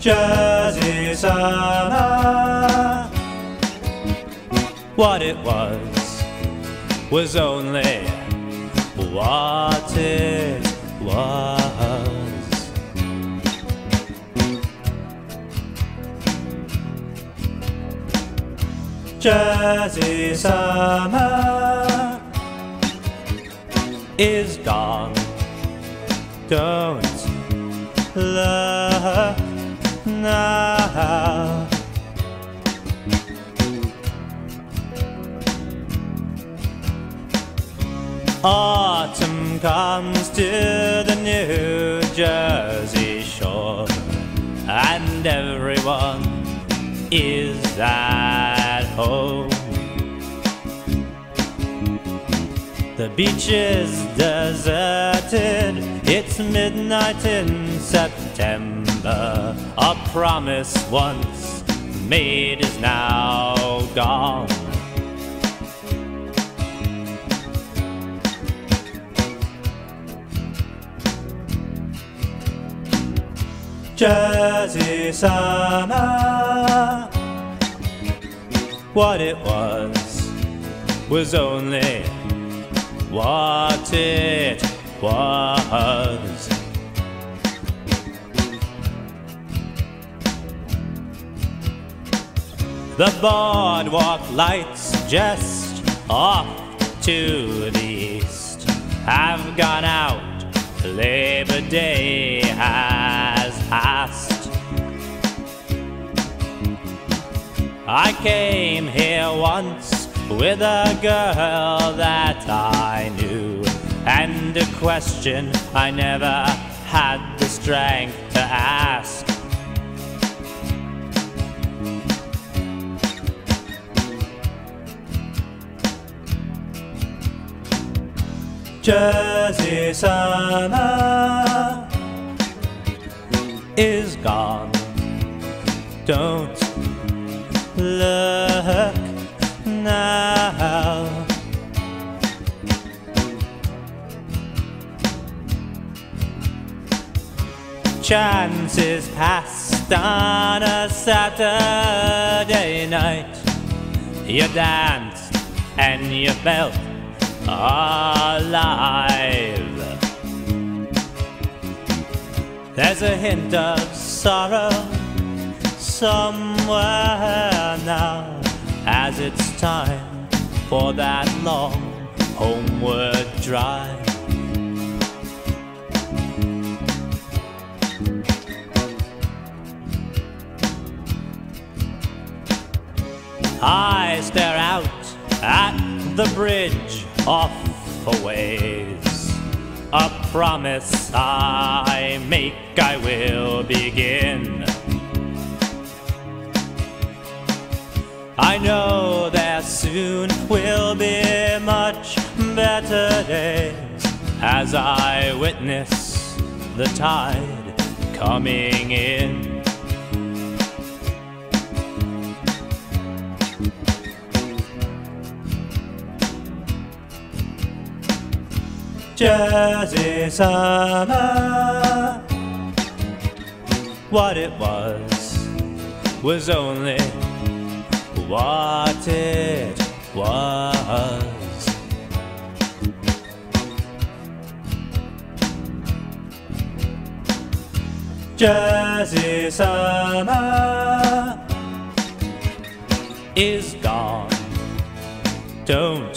Jersey summer. What it was was only what it was. Jersey summer is gone. Don't look now. Autumn comes to the New Jersey shore, and everyone is at home. The beach is deserted, it's midnight in September. A promise once made is now gone. Jersey summer. What it was was only what it was. The boardwalk lights just off to the east have gone out. Labor Day has passed. I came here once with a girl that I knew, and a question I never had the strength to ask. Jersey summer is gone. Don't look now. Chances passed on a Saturday night. You danced and you felt alive. There's a hint of sorrow somewhere now as it's time for that long homeward drive. I stare out at the bridge off a ways. A promise I make I will begin. I know there soon will be much better days as I witness the tide coming in. Jersey summer. What it was was only what it was. Jersey summer is gone. Don't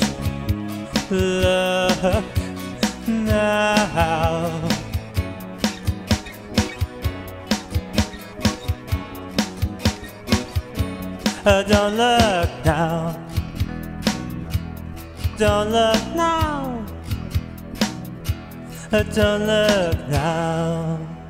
look don't look now. Don't look now. Uh, don't look now.